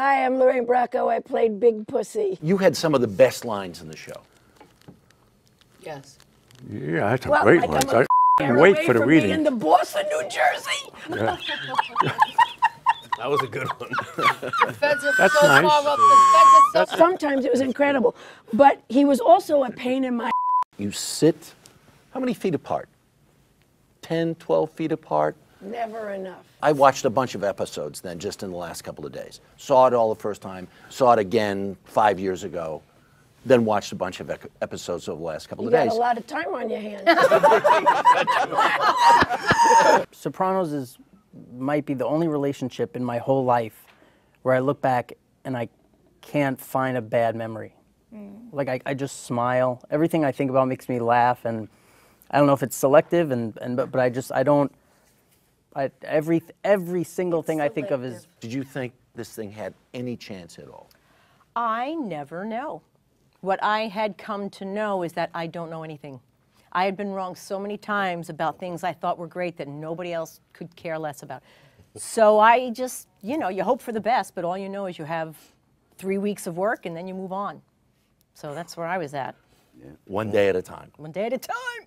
Hi, I'm Lorraine Bracco. I played Big Pussy. You had some of the best lines in the show. Yes. Yeah, that's a Well, great like one. I'm a I They're wait for the reading. In the Boston, New Jersey. That was a good one. The feds are That's so nice. far up. The feds are so Sometimes it was incredible, but he was also a pain in my. You sit, how many feet apart? 10, 12 feet apart? Never enough. I watched a bunch of episodes then just in the last couple of days. Saw it all the first time, saw it again five years ago, then watched a bunch of ec- episodes over the last couple You of got days. a lot of time on your hands. Sopranos is might be the only relationship in my whole life where I look back and I can't find a bad memory. Mm. Like I, I just smile. Everything I think about makes me laugh, and I don't know if it's selective, and, and but, but I just I don't. I, every every single thing I think of is Did you think this thing had any chance at all? I never know. What I had come to know is that I don't know anything. I had been wrong so many times about things I thought were great that nobody else could care less about. So I just, you know, you hope for the best, but all you know is you have three weeks of work and then you move on. So that's where I was at, One day at a time. one day at a time.